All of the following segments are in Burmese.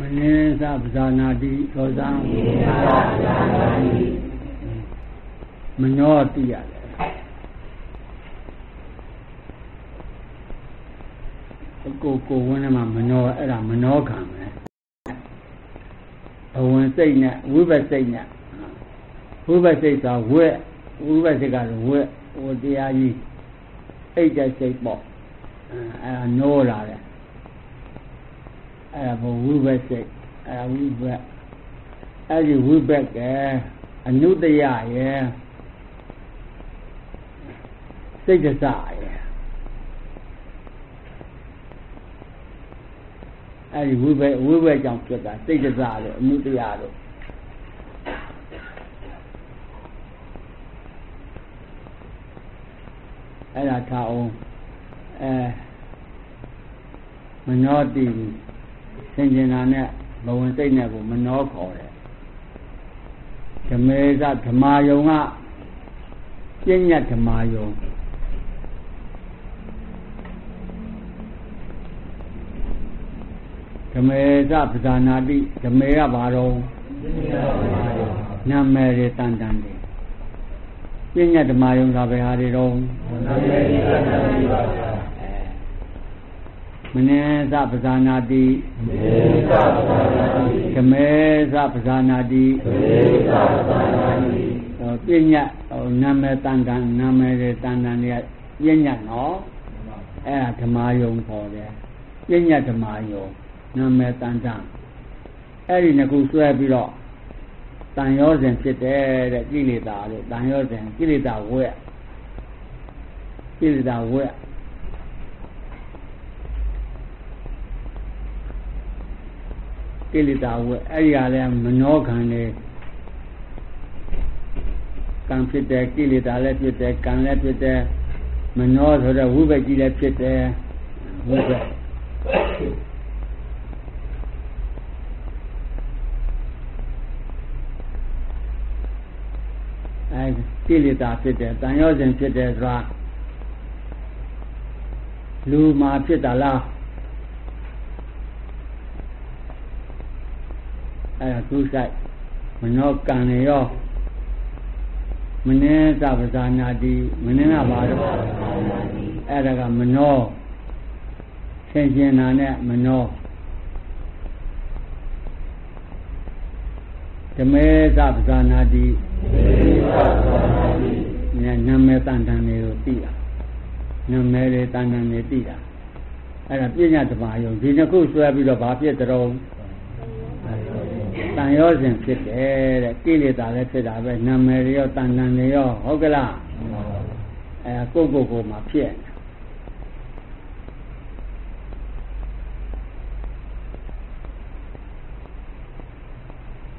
မနင်းသပဇာနာတိသောဇံမနောတိရတယ်ကိုကိုဝင်းထဲမှာမနောအဲ့ဒါမနောခံပဲအဝင်စိတ်နဲ့ဝိဘတ်စိတ်နဲ့ဝိဘတ်စိတ်ဆိုဝက်ဝိဘတ်စိတ်ကတော့ဝက်ဟိုတရားကြီးအိတ်တဲ့စိတ်ပေါ့အဲ့ဒါနိုးလာတယ် အဲ့ဒါဘဝိဘတ်စိတ်အဲ့ဒါဝိဘတ်အဲ့ဒီဝိဘတ်ကအနုတ္တရရဲ့စိတ်တစရဲ့အဲ့ဒီဝိဘတ်ဝိဘတ်ကြောင့်ဖြစ်တာစိတ်တစလို့အနုတ္တရလို့အဲ့ဒါထားအောင်အဲမနောတိဆ င်ကျင်တာနဲ့ဘဝင်စိတ်နဲ့ကိုမနောခေါ်တယ်ဓမေဇဓမ္မာယုံကပြဉ္ညဓမ္မာယုံဓမေဇပဇာနာတိဓမေကဘာတော့နာမည်ရတန်တန်တယ်ပြဉ္ညဓမ္မာယုံကဘယ်ဟာတွေတော့နာမည်ရတန်တန်ပါဗျာမ နေသပဇာနာတိမေသပဇာနာတိကမေသပဇာနာတိမေသပဇာနာတိဟောပြညတ်ဟိုနာမည်တန်တန်နာမည်တွေတန်တန်တွေကပြညတ်နော်အဲ့ဒါဓမ္မယုံခေါ်တယ်ပြညတ်ဓမ္မယုံနာမည်တန်တန်အဲ့ဒီနှစ်ခုဆွဲပြီးတော့တန်ရောစဉ်ဖြစ်တယ်တဲ့ကိလေသာလို့တန်ရောစဉ်ကိလေသာဝက်ကိလေသာဝ က်ကိလေသာဝဲအဲ့ဒီကလည်းမနောခံနေကံဖြစ်တယ်ကိလေသာလည်းဖြစ်တယ်ကံလည်းဖြစ်တယ်မနောဆိုတော့ဝိဘက်ကြီးလည်းဖြစ်တယ်ဝိဘက်အဲကိလေသာဖြစ်တယ်တန်ရောစဉ်ဖြစ်တယ်ဆိုတာလူမှာဖြစ်တာလား အဲ့ဒါသူဆိုင်မနောကံနေရောမနေသပဇာနာတိမနေကပါတော့အဲ့ဒါကမနောဆင်ကျင်နာနဲ့မနောဓမေသပဇာနာတိနာနာမေတန်တန်တွေကိုသိတာနာမည်တွေတန်တန်တွေသိတာအဲ့ဒါပြညာတပါယုံဒီနှစ်ခုဆွဲပြီးတော့ဘာဖြစ်တုံး တန်ရောစဉ်ဖြစ်တယ်တဲ့ကိလေသာလည်းဖြစ်တာပဲနာမည်ရောတန်တန်တွေရောဟုတ်ကလားအဲကိုယ့်ကိုယ်ကိုမှဖြစ်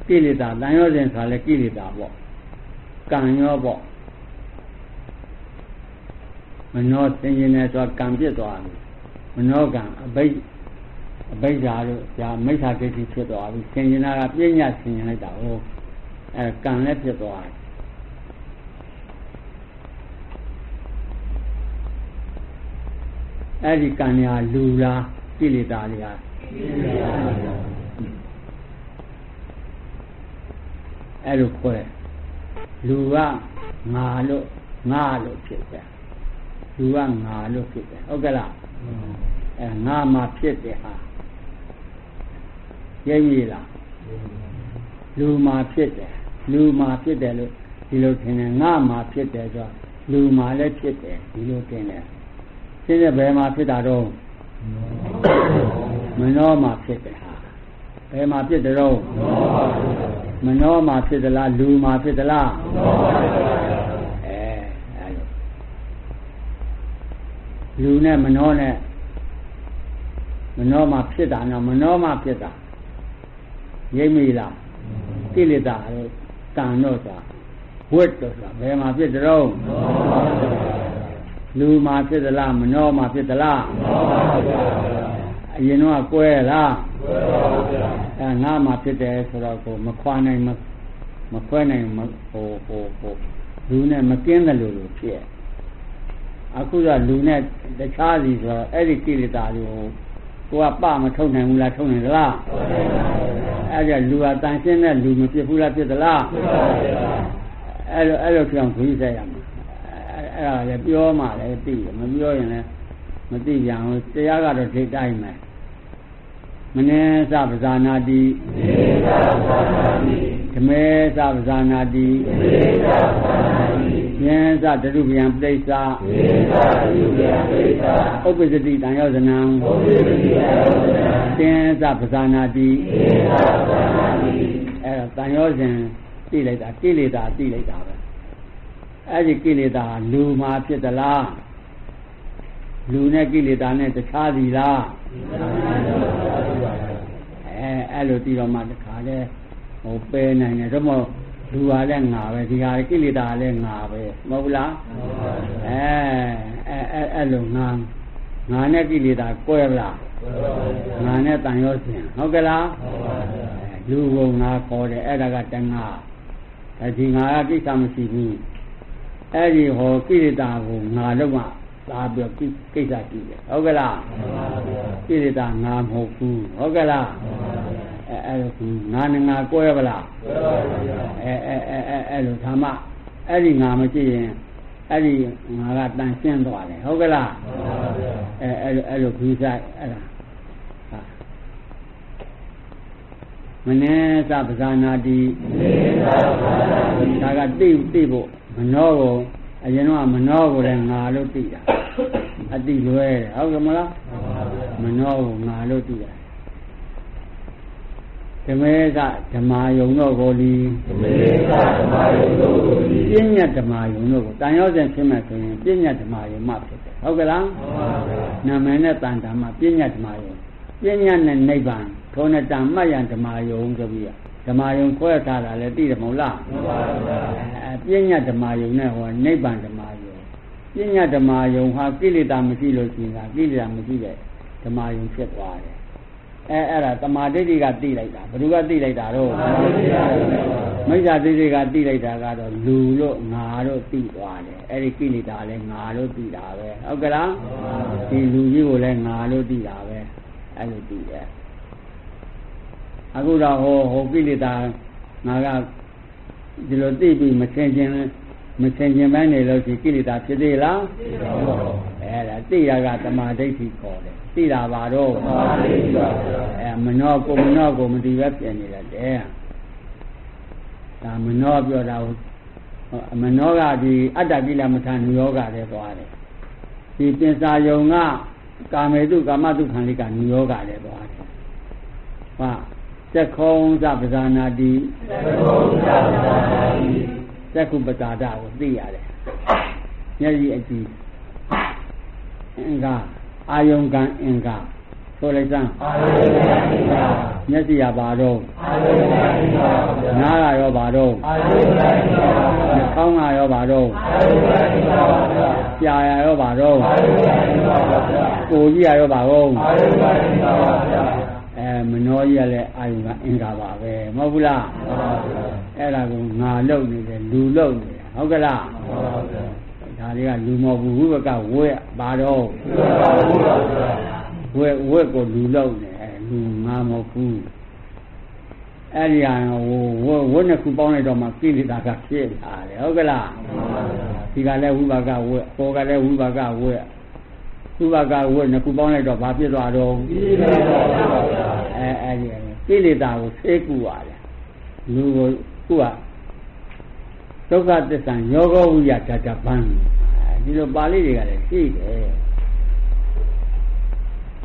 ကိလေသာတန်ရောစဉ်ဆိုလည်းကိလေသာပေါ့ကံရောပေါ့မနောသင်ခြင်းနဲ့ဆိုကံပြစ်သွားတယ်မနောကံအဘိဓ အဘိဓါတို့ဒါမိစ္ဆာဒိဋ္ဌိဖြစ်သွားပြီဆင်ញနာကပြညာဆင်ញလိုက်တာဟုတ်အဲကံလည်းဖြစ်သွားတယ်အဲ့ဒီကံညာလူလားကိလေသာတွေဟာအဲ့လိုခေါ်တယ်လူကငါလို့ငါလို့ဖြစ်တယ်လူကငါလို့ဖြစ်တယ်ဟုတ်ကဲ့လားအဲငါမှဖြစ်တယ်ဟာ ရည်ရည်လားလူမှာဖြစ်တယ်လူမှာဖြစ်တယ်လို့ဒီလိုထင်တယ်ငါမှာဖြစ်တယ်ဆိုတော့လူမှာလည်းဖြစ်တယ်ဒီလိုထင်တယ်ရှင်းတဲ့ဘယ်မှာဖြစ်တာတော့မနောမှာဖြစ်တယ်ဟာဘယ်မှာဖြစ်တယ်တော့မနောမှာဖြစ်သလားလူမှာဖြစ်သလားအဲအဲလိုလူနဲ့မနောနဲ့မနောမှာဖြစ်တာနော်မနောမှာဖြစ်တာ ရိပ်မိလားကိလေသာတို့ကံတို့ဆိုတာဝတ်တို့ဆိုတာဘယ်မှာဖြစ်ကြတော့လူမှာဖြစ်သလားမနောမှာဖြစ်သလားအရင်တော့ကွဲလားအဲငါမှာဖြစ်တယ်ဆိုတော့ကိုမခွာနိုင်မမခွဲနိုင်မဟိုဟိုဟိုလူနဲ့မကင်းတယ်လို့လို့ဖြစ်အခုကလူနဲ့တခြားစီဆိုတော့အဲ့ဒီကိလေသာတွေကို ကိုကပမထုတ်နိုင်ဘူးလားထုတ်နိုင်သလားအဲ့ဒါလူဟာတန်ရှင်းတဲ့လူမဖြစ်ဘူးလားဖြစ်သလားဖြစ်ပါဗျာအဲ့လိုအဲ့လိုကြောင့်ခွေးဆက်ရမှာအဲ့ဒါလည်းပြောမှလည်းသိတယ်မပြောရင်လည်းမသိကြဘူးတရားကတော့ထိတိုင်းမယ်မနေသပဇာနာတိမေသပဇာနာတိဓမေသပဇာနာတိဓမေသပဇာနာ တိယံသတရုပယံပဋိစ္ဆာယံသတရုပယံပဋိစ္ဆာဥပ္ပဇတိတံယောဇနံဥပ္ပဇတိတံယောဇနံသင်္သပဇာနာတိသင်္သပဇာနာတိအဲ့တော့တံယောဇဉ်သိလိုက်တာကိလေသာသိလိုက်တာပဲအဲ့ဒီကိလေသာလူမှာဖြစ်သလားလူနဲ့ကိလေသာနဲ့တခြားစီလားအဲအဲ့လိုပြီးတော့မှတခါလဲဟိုပယ်နိုင်တယ်တော့မ လူဟာလည်းငါပဲဒီဟာကိလေသာလည်းငါပဲမဟုတ်လားအဲအဲအဲအဲ့လိုငါငါနဲ့ကိလေသာကွဲလားငါနဲ့တန်ရောစင်ဟုတ်ကဲ့လားလူကငါခေါ်တယ်အဲ့ဒါကတငါအဲဒီငါကကိစ္စမရှိဘူးအဲ့ဒီဟောကိလေသာကိုငါလုံးဝသာပြီးကိစ္စကြည့်တယ်ဟုတ်ကဲ့လားကိလေသာငါမဟုတ်ဘူးဟုတ်ကဲ့လား အဲအဲ့လိုငါနဲ့ငါကွဲပါလားအဲအဲအဲအဲအဲ့လိုဓမ္မအဲ့ဒီငါမကြည့်ရင်အဲ့ဒီငါကတန်ရှင်းသွားတယ်ဟုတ်ကဲ့လားအဲအဲ့လိုအဲ့လိုခီးဆိုင်အဲ့ဒါမနေသပဇာနာတိဒါကသိသိဖို့မနှောကိုအရင်တော့မနှောကိုလည်းငါလို့သိတာအတိလွဲတယ်ဟုတ်ကဲ့မလားမနှောကိုငါလို့သိတာဓ မေကဓမ္မာယုံတော့ကိုလီဓမေကဓမ္မာယုံတော့ကိုလီပြဉ္ညာဓမ္မာယုံတော့ကိုတန်ရောစဉ်ဖြစ်မဲ့ဆိုရင်ပြဉ္ညာဓမ္မာယုံမှဖြစ်တယ်ဟုတ်ကဲ့လားဟုတ်ပါဗျာနာမည်နဲ့တန်ဓမ္မပြဉ္ညာဓမ္မာယုံပြဉ္ညာနဲ့နိဗ္ဗာန်ထုံးနဲ့တန်မှတ်ရဓမ္မာယုံဆိုပြီးဓမ္မယုံခွဲထားတာလည်းသိတယ်မဟုတ်လားမှန်ပါဗျာအဲပြဉ္ညာဓမ္မယုံနဲ့ဟောနိဗ္ဗာန်ဓမ္မယုံပြဉ္ညာဓမ္မယုံဟာကိလေသာမရှိလို့ရှိရင်ကိလေသာမရှိတဲ့ဓမ္မယုံဖြစ်သွားတယ် အဲအဲ့ဒါတမာဒိဋ္ဌိကသိလိုက်တာဘယ်သူကသိလိုက်တာတော့မိစ္ဆာဒိဋ္ဌိကသိလိုက်တာကတော့လူလို့ငါလို့သိသွားတယ်အဲ့ဒီကိလေသာလည်းငါလို့သိတာပဲဟုတ်ကလားဒီလူကြီးကိုလည်းငါလို့သိတာပဲအဲ့လိုသိတယ်အခုတော့ဟိုဟိုကိလေသာငါကဒီလိုသိပြီးမချင်းချင်းမချင်းချင်းပိုင်းနေလို့ရှိကိလေသာဖြစ်သေးလားဖြစ်ပါဘူးအဲ့ဒါသိရကတမာဒိဋ္ဌိခေါ်တယ် သိတာပါတော့တမာဒိဋ္ဌိပါအဲမနောကိုမနောကိုမတည်ပဲပြင်နေတယ်တဲ့ဒါမနောပြောတာမနောကဒီအတ္တကိလမထာနုယောဂတဲ့သွားတယ်ဒီပင်စာယုံကကာမေတုကာမတုခံလိကနုယောဂတဲ့သွားတယ်ဟာသက္ခုံသပဇာနာတိသက္ခုံသပဇာနာတိသက္ခုပတာဒကိုသိရတယ်မျက်ရည်အကြည့်အင်္ဂါ အာယုံကံအင်္ဂါဆိုလိုက်စမ်းအာယုံကံအင်္ဂါမျက်စိရပါတော့အာယုံကံအင်္ဂါနားရရောပါတော့အာယုံကံအင်္ဂါနှာခေါင်းကရောပါတော့အာယုံကံအင်္ဂါပါဗျာကြာရရောပါတော့အာယုံကံအင်္ဂါပါဗျာကိုကြီးရရောပါတော့အာယုံကံအင်္ဂါပါဗျာအဲမနှောကြီးရလဲအာယုံကအင်္ဂါပါပဲမဟုတ်ဘူးလားမှန်ပါဗျာအဲ့ဒါကိုငါလုံနေတယ်လူလုံနေတယ်ဟုတ်ကလားမှန်ပါဗျာ ဒါတွေကလူမောဘူးဝိဘကဝဲပါတော့ဝဲဝဲကိုလူလုံနေလူငါမဟုတ်ဘူးအဲ့ဒီဟာဟိုဝဝနှစ်ခုပေါင်းလိုက်တော့မှကိလေသာကဖြစ်လာတယ်ဟုတ်ကလားဒီကလည်းဝိပါကဝဲပေါ်ကလည်းဝိပါကဝဲဝိပါကဝဲနှစ်ခုပေါင်းလိုက်တော့ဘာဖြစ်သွားတော့ကိလေသာပါဗျာအဲအဲ့ဒီကိလေသာကိုသိကူရတယ်လူကိုခုက ဒုက္ခသစ္စာယောဂဝိယဓာတပံဒီလိုပါဠိတွေကလည်းရှိတယ်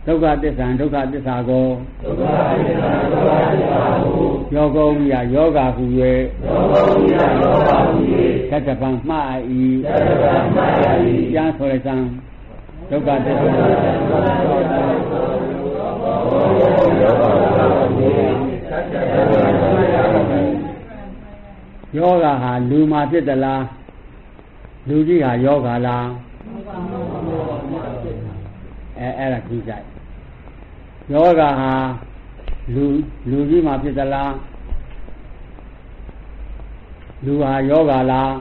ဒုက္ခသစ္စာဒုက္ခသစ္စာကိုဒုက္ခသစ္စာဒုက္ခသစ္စာကိုယောဂဝိယယောဂဟု၍ယောဂဝိယယောဂဟု၍သတ္တပံမှား၏သတ္တပံမှား၏ပြန်ဆိုရစံဒုက္ခသစ္စာယောဂဟာ လူမှာဖြစ်သလားလူကြီးဟာယောဂလားအဲအဲ့ဒါကြည့်ကြယောဂဟာလူလူကြီးမှာဖြစ်သလားလူဟာယောဂလား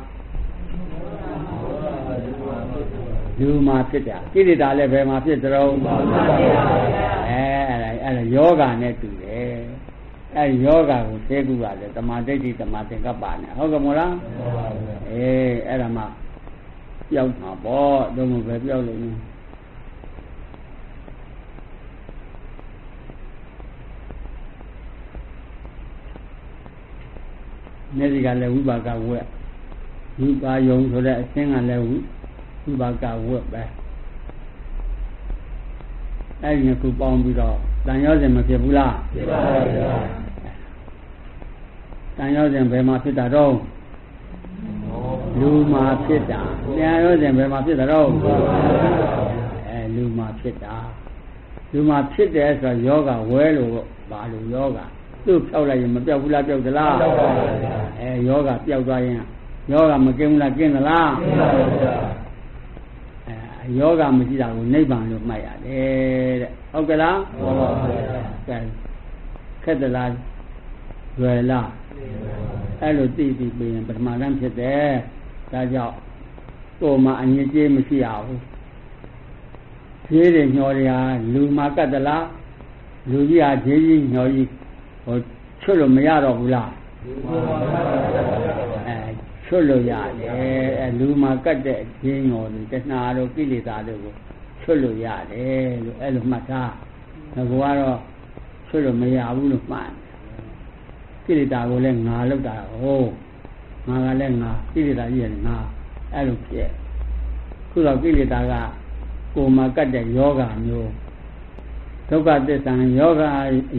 လူမှာဖြစ်တာကိလေသာလည်းဘယ်မှာဖြစ်သလဲအဲအဲ့ဒါအဲ့ဒါယောဂနဲ့တူတယ် အဲယောဂကိုသိကူရတယ်တမာဒိဋ္ဌိတမာသင်္ကပ္ပနဲ့ဟုတ်ကဲ့မို့လားအေးအဲ့ဒါမှပျောက်မှာပေါ့တော့မပဲပျောက်လို့မျက်စိကလည်းဝိပါကဝက်ဝိပါယုံဆိုတဲ့အရှင်းကလည်းဝိပါကဝက်ပဲအဲ့ဒီခုပေါင်းပြီးတော့ တန်ရောစဉ်မဖြစ်ဘူးလားဖြစ်ပါပါဗျာတန်ရောစဉ်ဘယ်မှာဖြစ်တာတော့လူမှာဖြစ်တာတရားရောစဉ်ဘယ်မှာဖြစ်တာတော့အဲလူမှာဖြစ်တာလူမှာဖြစ်တယ်ဆိုတော့ယောဂဝဲလို့ဘာလို့ယောဂသူ့ဖြောက်လိုက်ရင်မပြောက်ဘူးလားပြောက်သလားဖြစ်ပါပါဗျာအဲယောဂပျောက်သွားရင်ယောဂမကင်းဘူးလားကင်းသလားဖြစ်ပါပါဗျာအဲယောဂမရှိတာကိုနိဗ္ဗာန်လို့မှတ်ရတယ်တဲ့ ဟုတ်ကဲ့လားဟုတ်ပါပါဗျာကဲခက်သလားရွယ်လားအဲ့လိုသိပြီးပြင်ပထမတန်းဖြစ်တယ်ဒါကြောင့်ကိုယ်မှာအငြင်းကြေးမရှိရဘူးခြေတွေညှော်တွေဟာလူမှာကတ်သလားလူကြီးဟာခြေကြီးညှော်ကြီးဟိုချွတ်လို့မရတော့ဘူးလားအဲချွတ်လို့ရတယ်အဲလူမှာကတ်တဲ့ဂျင်းရော်တွေတဏှာတို့ကိလေသာတို့ကို ချွတ်လို့ရတယ်လို့အဲ့လိုမှတ်သားငါကတော့ချွတ်လို့မရဘူးလို့မှတ်တယ်ကိလေသာကိုလည်းငါလောက်တာဟိုငါကလည်းငါကိလေသာကြီးလည်းငါအဲ့လိုဖြစ်ခုတော့ကိလေသာကကိုယ်မှာကတ်တဲ့ယောဂမျိုး ဒုက္ခသစ္စာယောဂ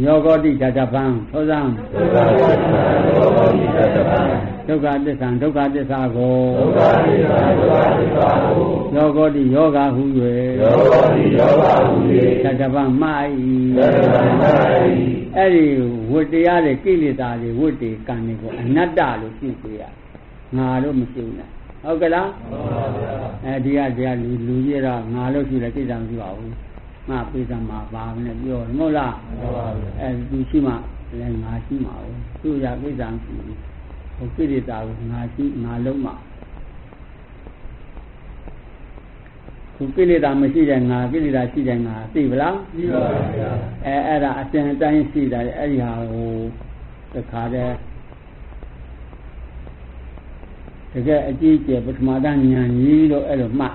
ယောဂောတိဓာတပံသောသံဒုက္ခသစ္စာယောဂိတတပံဒုက္ခသစ္စာဒုက္ခသစ္စာကိုဒုက္ခသစ္စာဒုက္ခသစ္စာကိုယောဂောတိယောဂဟုယောဂိယောဂဟု၍၍သတ္တဗမှားသတ္တဗမဟိ၏အဲ့ဒီဝတ္တရားတွေကိလေသာတွေဝတ္တေကံတွေကိုအနတ္တလို့ရှင်းပြရငါလို့မရှိဘူးလားဟုတ်ကဲ့လားဟုတ်ပါဗျာအဲဒီကတရားလူလူကြီးတော့ငါလို့ရှိတယ်စိတ်တံမရှိပါဘူး ငါပိဿမှာပါမနဲ့ပြောတယ်မဟုတ်လားဟုတ်ပါဗျာအဲသူရှိမှလည်းငါရှိမှာဘူးသူရပိဿံရှိဘူးဟိုကိလေသာကိုငါရှိငါလုံးမှာခုကိလေသာမရှိတဲ့ငါကိလေသာရှိတဲ့ငါသိပလားပြီးပါဗျာအဲအဲ့ဒါအစဉ်အတိုင်းရှိတာလေအဲ့ဒီဟာကိုတခါတည်းတကယ်အကြည့်ကျပထမတန်းဉာဏ်ကြီးလို့အဲ့လိုမှတ်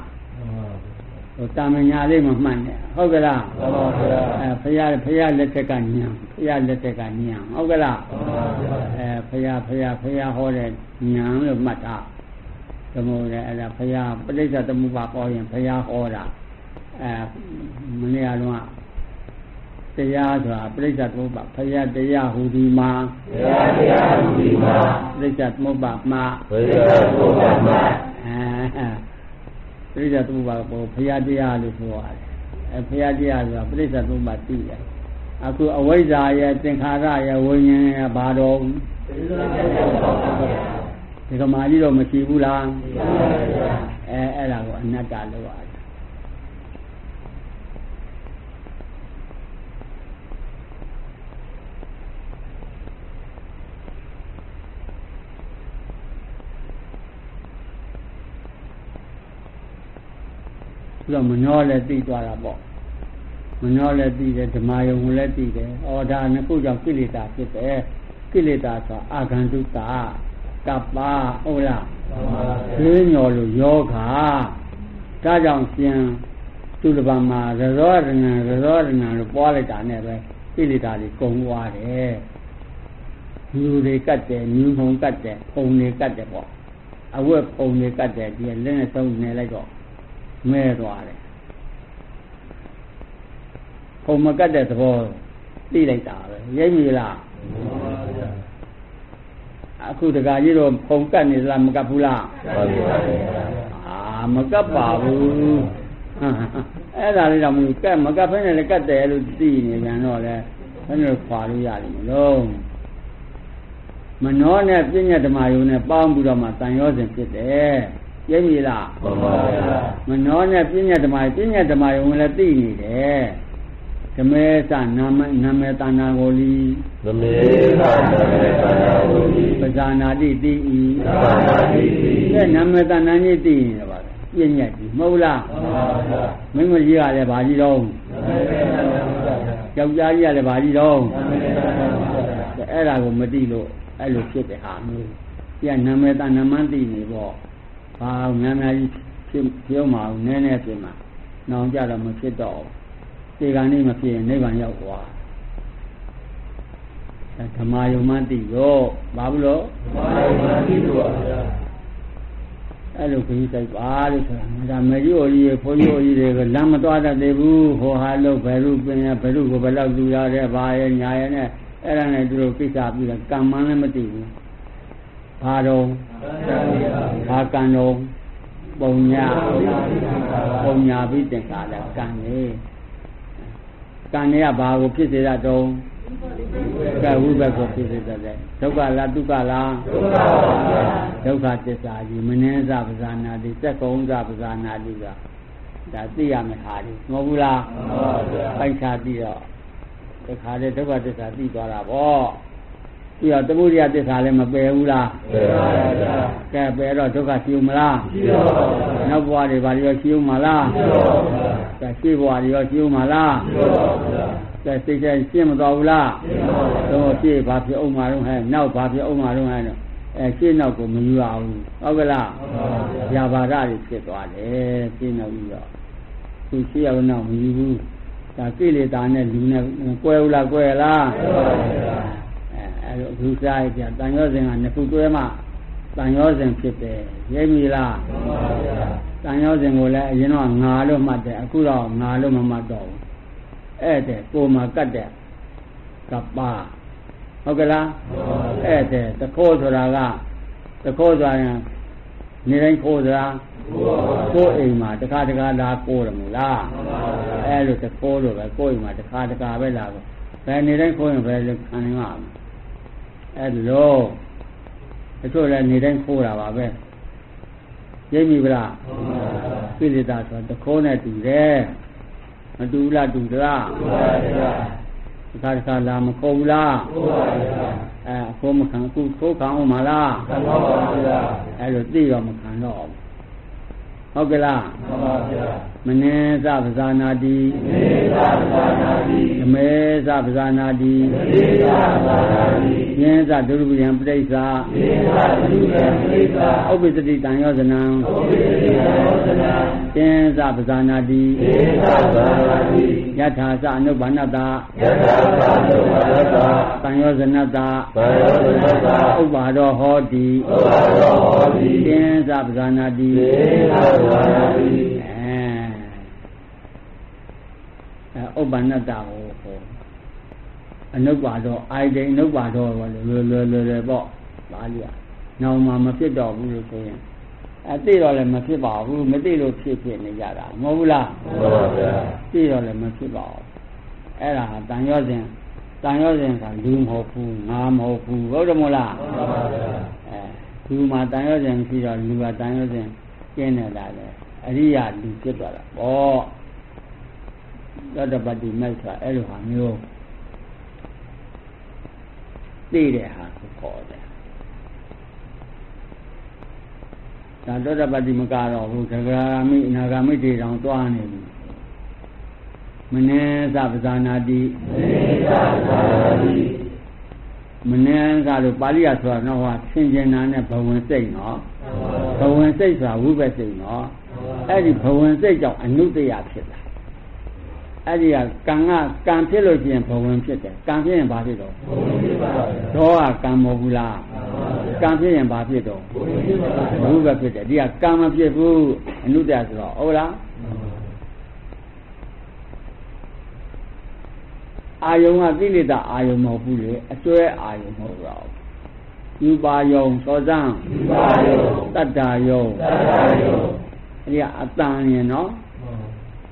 ဟိုတာမညာလေးမမှတ်နဲ့ဟုတ်ကဲ့လားဟုတ်ပါဗျာအဲဖရာဖရာလက်ထက်ကဉာဏ်ဖရာလက်ထက်ကဉာဏ်ဟုတ်ကဲ့လားဟုတ်ပါဗျာအဲဖရာဖရာဖရာဟောတဲ့ဉာဏ်လို့မှတ်တာသမို့လေအဲ့ဒါဖရာပဋိစ္စသမုပ္ပါဟောရင်ဖရာဟောတာအဲမနေ့ကလုံးကတရားဆိုတာပဋိစ္စသမုပ္ပါဖရာတရားဟူဒီမှာတရားတရားဟုဒီမှာပဋိစ္စသမုပ္ပါမှာဝိသတ်ဘုရားမှာအဲ ပဋိစ္စသမုပ္ပါကိုဖရာတရားလို့ပြောရတယ်အဲဖရာတရားဆိုတာပဋိစ္စသမုပ္ပါသိတယ်အခုအဝိဇ္ဇာရဲ့သင်္ခါရရဲ့ဝိညာဉ်ရဲ့ဘာတော်ဒီကမာကြီးတော့မရှိဘူးလားအဲအဲ့ဒါကိုအနတ္တလို့ရတယ် ပြီးတော့မနှောလည်းသိသွားတာပေါ့မနှောလည်းသိတယ်ဓမ္မယုံကိုလည်းသိတယ်ဩဒါနှစ်ခုကြောင့်ကိလေသာဖြစ်တယ်ကိလေသာဆိုတာအာဂန္တုတာကပ္ပါဟုတ်လားဈေးညော်လို့ယောဂဒါကြောင့်ပြန်သူတစ်ပါးမှာရရောရဏရရောရဏလို့ပွားလိုက်တာနဲ့ပဲကိလေသာတွေကုန်သွားတယ်လူတွေကတ်တယ်မြူဖုံကတ်တယ်ဖုံတွေကတ်တယ်ပေါ့အဝက်ဖုံတွေကတ်တယ်ဒီလက်နဲ့သုံးနေလိုက်တော့ မဲသွားတယ်ဖုံမကတ်တဲ့သဘောသိလိုက်တာပဲရိပ်မိလားအခုတကကြီးတော့ဖုံကတ်နေလားမကတ်ဘူးလားဟုတ်ပါဗျာအာမကတ်ပါဘူးအဲ့ဒါလေးတော့မကတ်မကတ်ဖဲနဲ့လည်းကတ်တယ်လို့သိနေကြတော့လေဘယ်လိုခွာလို့ရတယ်မလို့မနောနဲ့ပြဉ္ညာဓမ္မယုံနဲ့ပေါင်းပြီးတော့မှတန်ရောစဉ်ဖြစ်တယ် ရိပ်မိလားဟုတ်ပါဗျာမနောနဲ့ပြဉ္ညာဓမ္မပြဉ္ညာဓမ္မယုံလည်းသိနေတယ်ဓမေသနာမနာမေတနာကိုလီသမေသာသမေသာနာဝိပဇာနာတိတိဤသာနာတိတိတဲ့နာမေတနာကြီးသိရင်ပါပဲပြဉ္ညာကြီးမဟုတ်လားဟုတ်ပါဗျာမင်းမကြီးကလည်းဗာကြီးတော့သမေသာနာဝိယောက်ျားကြီးကလည်းဗာကြီးတော့သမေသာနာဝိအဲ့ဒါကိုမသိလို့အဲ့လိုဖြစ်တဲ့ဟာမျိုးပြနာမည်တနာမန်းသိနေပေါ့ ဘာများများကြီးဖြစ်ပြောမှာနည်းနည်းပြင်မှာနောင်ကြတော့မဖြစ်တော့ဒီကနေ့မဖြစ်ရင်နိဗ္ဗာန်ရောက်သွားဓမ္မယုံမှသိရောဘာဘူးလို့ဓမ္မယုံမှသိလို့ပါဗျာအဲ့လိုခကြီးဆိုင်ပါလို့ဆိုတာဒါမကြီးအိုကြီးဘုန်းကြီးအိုကြီးတွေကလမ်းမသွားတတ်သေးဘူးဟောဟာလို့ဘယ်လိုပင်ရဘယ်လိုကိုဘယ်လောက်လူရတဲ့ဘာရဲ့ညာရဲ့နဲ့အဲ့ဒါနဲ့သူတို့ကိစ္စပြီးတော့ကံမှန်းလည်းမသိဘူးဘာတော့ ဘာကံတော့ပုံညာပုံညာပြီးတင်စားတယ်ကံနေကံနေကဘာကိုဖြစ်စေတာတုံးကဲဝိဘက်ကိုဖြစ်စေတဲ့ဒုက္ခလားဒုက္ခလားဒုက္ခပါဗျာဒုက္ခသစ္စာကြီးမနှင်းစပဇာနာတိစက်ကုံစပဇာနာတိကဒါသိရမယ်ဟာဒီမဟုတ်ဘူးလားမှန်ပါဗျာပိုက်ချပြီးတော့တခါတည်းဒုက္ခသစ္စာသိသွားတာပေါ့ ပြီးတော့သမုဒိယသစ္စာလည်းမပယ်ဘူးလားပြေပါဗျာကဲပယ်တော့ဒုက္ခရှိဦးမလားရှိပါပါဗျာနောက်ဘဝတွေဘာတွေရောရှိဦးမလားရှိပါပါဗျာကဲရှိဘဝတွေရောရှိဦးမလားရှိပါပါဗျာကဲစိတ်ထဲရှင်းမသွားဘူးလားရှိပါပါဗျာတော့ရှေ့ဘာဖြစ်အောင်မှာတော့ဟဲ့နောက်ဘာဖြစ်အောင်မှာတော့ဟဲ့အဲရှေ့နောက်ကိုမယူရဘူးဟုတ်ကလားမှန်ပါဗျာရာဘာဒတွေဖြစ်သွားတယ်ရှင်းတော့ပြီးတော့သူရှေ့ရောက်နောက်မယူဘူးဒါကိလေသာနဲ့လူနဲ့ကွဲဦးလားကွဲလားရှိပါပါဗျာ အဲအဲလိုအခုစားရပြတန်ရောစဉ်ကနှစ်ခုတွဲမှတန်ရောစဉ်ဖြစ်တယ်ရိပ်ပြီလားမှန်ပါဗျာတန်ရောစဉ်ကိုလည်းအရင်တော့ငါလို့မှတ်တယ်အခုတော့ငါလို့မမှတ်တော့ဘူးဧည့်တဲ့ကိုယ်မှာကတ်တဲ့ကပ္ပါဟုတ်ကလားဧည့်တဲ့တခိုးဆိုတာကတခိုးဆိုတာရင်နေတိုင်းခိုးဆိုတာကိုယ်အိမ်မှာတခါတခါလာကိုးတယ်မဟုတ်လားအဲလိုတခိုးလို့ပဲကိုယ်အိမ်မှာတခါတခါပဲလာကိုဘယ်နေတိုင်းခိုးရင်ဘယ်လိုခံရမှာ အဲလိုတချို့လည်းနေတိုင်းခိုးတာပါပဲရိပ်မိဗလားကိလေသာဆိုတာတခိုးနဲ့တူတယ်မတူဘူးလားတူသလားမှန်ပါဗျာတခါတခါလာမခိုးဘူးလားဟုတ်ပါဗျာအဲအခိုးမခံအခုခိုးခံအောင်မလားမှန်ပါဗျာအဲလိုသိတော့မခံတော့ဘူးဟုတ်ကဲ့လားမှန်ပါဗျာ မနေသပဇာနာတိမေသာသာနာတိဓမေသပဇာနာတိမေသာသာနာတိယင်းသဒုရပယံပဋိစ္ဆာမေသာဒုက္ခမေသာဥပ္ပစ္စတိတံယောဇနံဥပ္ပိသေယောသနာယင်းသပဇာနာတိမေသာသာနာတိယထာသအနုဘာနတယထာသာဒုက္ခရတ္တတံယောဇနတဘာယောသနတ္တဥပ္ပါဒောဟောတိဥပ္ပါရောဟောတိယင်းသပဇာနာတိမေသာသာနာတိ အဲ ဥပ္ပန္နတဟောဟောအနုပ္ပါတော့အိုင်ဒိန်အနုပ္ပါတော့ဘောလွယ်လွယ်လွယ်လွယ်ပေါ့ပါဠိကနောင်မှမဖြစ်တော့ဘူးလို့ဆိုရင်အဲသိတော့လည်းမဖြစ်ပါဘူးမသိလို့ဖြစ်ဖြစ်နေကြတာမဟုတ်ဘူးလားမှန်ပါဗျာသိတော့လည်းမဖြစ်ပါဘူးအဲ့ဒါဟာတန်ရောစဉ်တန်ရောစဉ်ကလူမဟုတ်ဘူးငါမဟုတ်ဘူးဟုတ်တယ်မို့လားမှန်ပါဗျာအဲလူမှာတန်ရောစဉ်ရှိတော့လူကတန်ရောစဉ်ကျင်းနေတာလေအရိယာလူဖြစ်သွားတာပေါ့ သောတပတ္တိမိုက်ဆိုတာအဲ့လိုဟာမျိုးသိတဲ့ဟာကိုခေါ်တယ်ဒါသောတပတ္တိမကတော့ဘူးသဂရာမိအနာဂမိတေတောင်သွားနေပြီမနေသပဇာနာတိမေသာသာနာတိမနေကလို့ပါဠိရဆိုတာတော့ဟာသင်္ကြန်နာနဲ့ဘဝင်စိတ်နော်ဘဝင်စိတ်ဆိုတာဝိပဿစိတ်နော်အဲ့ဒီဘဝင်စိတ်ကြောင့်အနုတ္တယဖြစ်တာ အဲ့ဒီကကံကကံဖြစ်လို့ရှိရင်ဘဝင်ဖြစ်တယ်ကံဖြစ်ရင်ဘာဖြစ်တော့ဘုရားပြပါဗျာဒေါကကံမဟုတ်ဘူးလားကံဖြစ်ရင်ဘာဖြစ်တော့ဘုရားပြပါဗျာဝိပဿဖြစ်တယ်ဒီကကံမဖြစ်ဘူးအနုတ္တယဆိုတော့ဟုတ်လားအာယုံကကိလေသာအာယုံမဟုတ်ဘူးလေအစွဲအာယုံမဟုတ်တော့ယူပါယုံသောဇံဒီပါယောတတ္တာယုံသတ္တယောအဲ့ဒီကအတန်ရင်နော်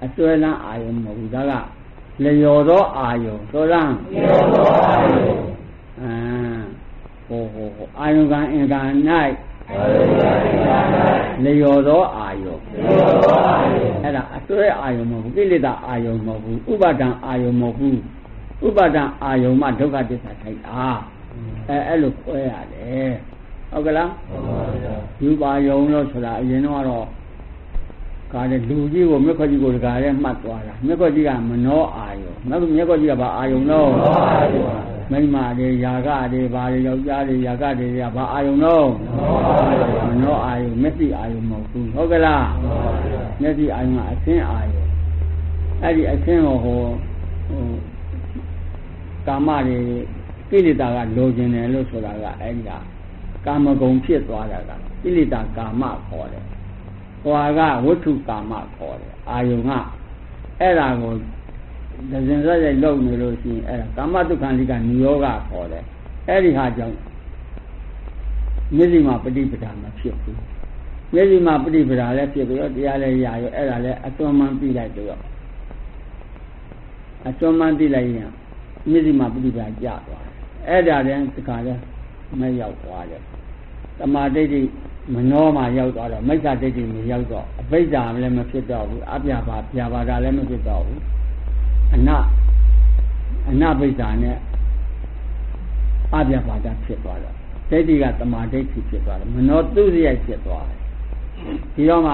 အစွဲလန်းအာယုံမဟုတ်ဘူးဒါကလျော်သောအာယုံသောဇံယောသောအာယောအာဟိုဟိုဟိုအာယုံကအင်္ဂါ၌အာယောယာဣနာနာလျော်သောအာယုံယောသောအာယောအဲ့ဒါအစွဲအာယုံမဟုတ်ဘူးကိလေသာအာယုံမဟုတ်ဘူးဥပါဒံအာယုံမဟုတ်ဘူးဥပါဒံအာယုံမှဒုက္ခသစ္စာထိုက်တာအဲအဲ့လိုခွဲရတယ်ဟုတ်ကလားမှန်ပါဗျာယူပါယုံလို့ဆိုတာအရင်တော့ ကတော့ကားတဲ့လူကြီးကိုမြက်ခွက်ကြီးကိုတကားတဲ့မှတ်သွားတာမြက်ခွက်ကြီးကမနောအာယုံမြက်မြက်ခွက်ကြီးကဘာအာယုံလို့သောအာယောဟမိန်းမတွေယာကတွေဘာတွေယောက်ျားတွေယာကတွေကဘာအာယုံတော့မနောအာယုံမျက်စိအာယုံမဟုတ်ဘူးဟုတ်ကလားမျက်စိအာယုံကအသင်းအာယုံအဲ့ဒီအသင်းကိုဟိုဟိုကာမတွေကိလေသာကလိုချင်တယ်လို့ဆိုတာကအဲ့ဒီကကာမဂုဏ်ဖြစ်သွားတာကကိလေသာကာမခေါ်တယ် ဟွာကဝဋ္ထုကာမခေါ်တယ်အာယုံကအဲ့ဒါကိုဒဇင်ဆက်ရိုက်လုံနေလို့ရှိရင်အဲ့ဒါကာမတုခံလိကနိယောဂခေါ်တယ်အဲ့ဒီဟာကြောင့်မျက်စိမှာပฏิပဒါမဖြစ်ဘူးမျက်စိမှာပฏิပဒါလည်းဖြစ်ပြီးတော့တရားလည်းရရောအဲ့ဒါလည်းအသွမ်းမှန်းပြီးလိုက်တော့အသွမ်းမှန်းပြီးလိုက်ရင်မျက်စိမှာပฏิပဒါကျသွားတယ်အဲ့ဒါလည်းဒီခါလည်းမရောက်သွားတယ်တမာဒိဋ္ဌိ မနှောမှရောက်သွားတော့မိစ္ဆာဒိဋ္ဌိမရောက်တော့အပိစ္ဆာလည်းမဖြစ်တော့ဘူးအပြာပါပြာပါတာလည်းမဖြစ်တော့ဘူးအနအနပိစ္ဆာနဲ့အပြပါဒဖြစ်သွားတော့ဒိဋ္ဌိကတမာဒိဋ္ဌိဖြစ်သွားတယ်မနောတုရိယဖြစ်သွားတယ်ဒီတော့မှ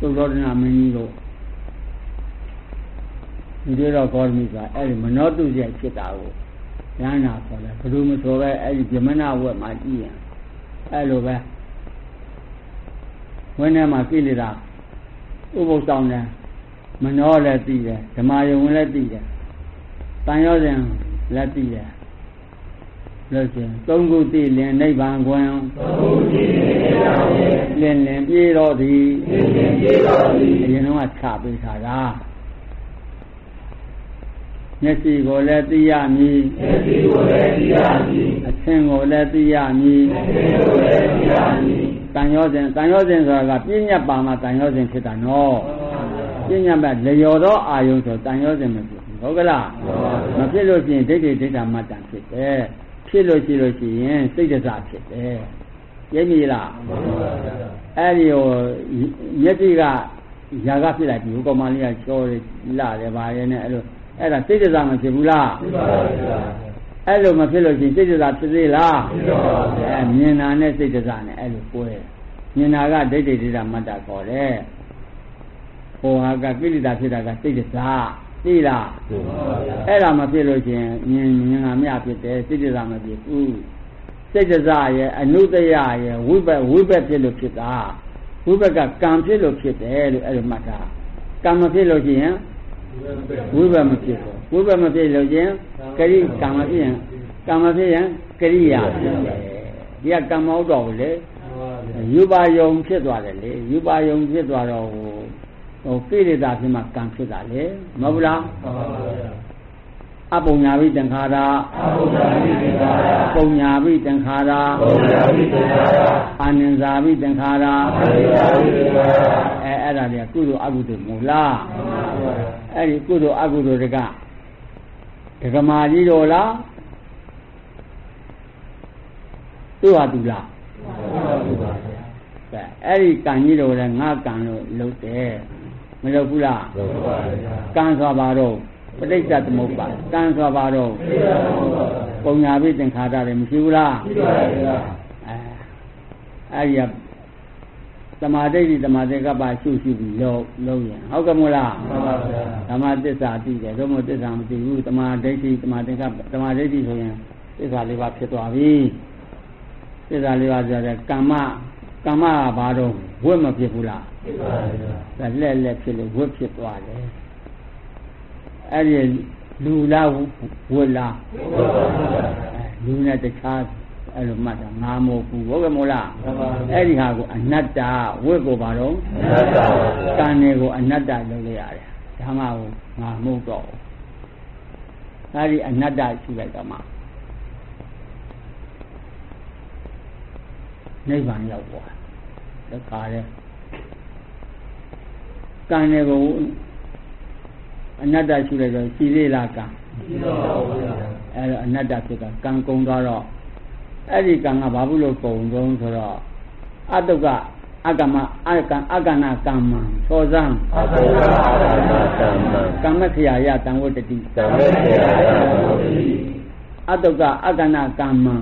သုသောဒနာမင်းကြီးတို့ဒီတော့ကောရမိကအဲ့ဒီမနောတုရိယဖြစ်တာကိုဉာဏ်နာခေါ်တယ်ဘယ်လိုမဆိုပဲအဲ့ဒီဗြဟ္မဏဝက်မှာကြည့်ရင် အဲ့လိုပဲဝိနည်းမှာကိလေသာဥပုသ်ဆောင်တယ်မနှောလည်းသိတယ်ဓမ္မယုံလည်းသိတယ်တန်ရောစဉ်လည်းသိတယ်လို့ရှင်သုံးခုသိလင်နိဗ္ဗာန်ကွယ်သုံးခုသိလင်နိဗ္ဗာန်လင်လင်ပြေတော်သည်လင်လင်ပြေတော်သည်အရင်တော့ချပေးထားတာ မျက်စိကိုလည်းသိရမည်မျက်စိကိုလည်းသိရမည်အသင်ကိုလည်းသိရမည်အသင်ကိုလည်းသိရမည်တန်ရောစဉ်တန်ရောစဉ်ဆိုတာကပြဉ္ညပါမှာတန်ရောစဉ်ဖြစ်တာနော်ပြဉ္ညပါလျော်သောအာယုံဆိုတန်ရောစဉ်မဖြစ်ဘူးဟုတ်ကလားမဖြစ်လို့ရှိရင်ဒိဋ္ဌိဒိဋ္ဌာမတ္တဖြစ်တယ်ဖြစ်လို့ရှိလို့ရှိရင်စိတ်တစားဖြစ်တယ်ရိပ်မိလားအဲ့ဒီဟိုမျက်စိကຢာကဖြစ်လိုက်ပြီဟိုကောင်မလေးကချောတယ်လာတယ်ဗာရဲနဲ့အဲ့လို အဲ့ဒါစိတ်တစားမဖြစ်ဘူးလားဖြစ်ပါဘူးအဲ့လိုမဖြစ်လို့ရှိရင်စိတ်တစားဖြစ်သေးလားဖြစ်ပါဘူးအဲမြင်တာနဲ့စိတ်တစားနဲ့အဲ့လိုကိုယ်မြင်တာကဒိဋ္ဌိဒိဋ္ဌာမတ္တခေါ်တယ်ဟိုဟာကကိလေသာဖြစ်တာကစိတ်တစားသိလားအဲ့ဒါမဖြစ်လို့ချင်းမြင်မြင်ကမြဖြစ်တယ်စိတ်တစားမဖြစ်ဘူးစိတ်တစားရဲ့အနုတ္တရရဲ့ဝိဘက်ဝိဘက်ဖြစ်လို့ဖြစ်တာဝိဘက်ကကံဖြစ်လို့ဖြစ်တယ်လို့အဲ့လိုမှတ်တာကံမဖြစ်လို့ချင်း ဝိဘက်မဖြစ်ဘူးဝိဘက်မဖြစ်လို့ချင်းကရိကံမဖြစ်ရင်ကံမဖြစ်ရင်ကရိယာဖြစ်တယ်ဒီကကံမဟုတ်တော့ဘူးလေယူပါယုံဖြစ်သွားတယ်လေယူပါယုံဖြစ်သွားတော့ဟိုဟိုကိလေသာဖြစ်မှကံဖြစ်တာလေမဟုတ်ဘူးလားအပုံညာဘိတံခါရာအပုံညာဘိတံခါရာပုံညာဘိတံခါရာပုံညာဘိတံခါရာအာနန္ဇာဘိတံခါရာအာနန္ဇာဘိတံခါရာအဲအဲ့ဒါတွေကကုသိုလ်အကုသိုလ်မဟုတ်လား အဲ့ဒီကုသိုလ်အကုသိုလ်တွေကဒကမာကြီးတော်လားသူ့ဟာသူလားကဲအဲ့ဒီကံကြီးတော်လည်းငါကံလို့လုပ်တယ်မလုပ်ဘူးလားလုပ်ပါဗျာကံဆိုပါတော့ပဋိစ္စသမုပ္ပါကံဆိုပါတော့ပုံညာပိသင်္ခါရတွေမရှိဘူးလားရှိပါဗျာအဲအဲ့ဒီ သမာဓိဋ္ဌိသမာဓိကပ္ပရှုရှုပြီးလုံးလုံးရင်ဟုတ်ကဲ့မို့လားမှန်ပါဗျာဓမ္မသစ္စာသိတယ်တို့မို့သစ္စာမသိဘူးသမာဓိဋ္ဌိသမာဓိကသမာဓိဋ္ဌိဆိုရင်သစ္စာလေးပါးဖြစ်သွားပြီသစ္စာလေးပါးဆိုတဲ့ကမ္မကမ္မကဘာတော့ဝတ်မဖြစ်ဘူးလားဖြစ်ပါဗျာဒါလက်လက်ဖြစ်လို့ဝတ်ဖြစ်သွားတယ်အဲ့ဒီလူလားဝတ်လားဝတ်ပါဗျာလူနဲ့တခြား အဲ့လိုမှတ်တာငါမို့ဘူးဟုတ်ကဲ့မို့လားအဲ့ဒီဟာကိုအနတ္တဝတ်ကိုဘာတော့အနတ္တပါဗျာကံတွေကိုအနတ္တလုပ်လိုက်ရတယ်ဒါမှကိုငါမို့တော့အဲ့ဒီအနတ္တရှိလိုက်တော့မှနိဗ္ဗာန်ရောက်သွားတခါလေကံတွေကိုအနတ္တရှိလိုက်တော့ရှိသေးလားကံရှိပါဘူးဗျာအဲ့တော့အနတ္တဖြစ်တာကံကုံသွားတော့ အဲ့ဒီကံကဘာဘူးလို့ကုံဆုံးဆိုတော့အတုကအကမအကံအကနာကမ္မံသောဇံအတုကအကနာကမ္မံကမ္မခရာယတံဝတ္တိကမ္မခရာယတံဝတ္တိအတုကအကနာကမ္မံ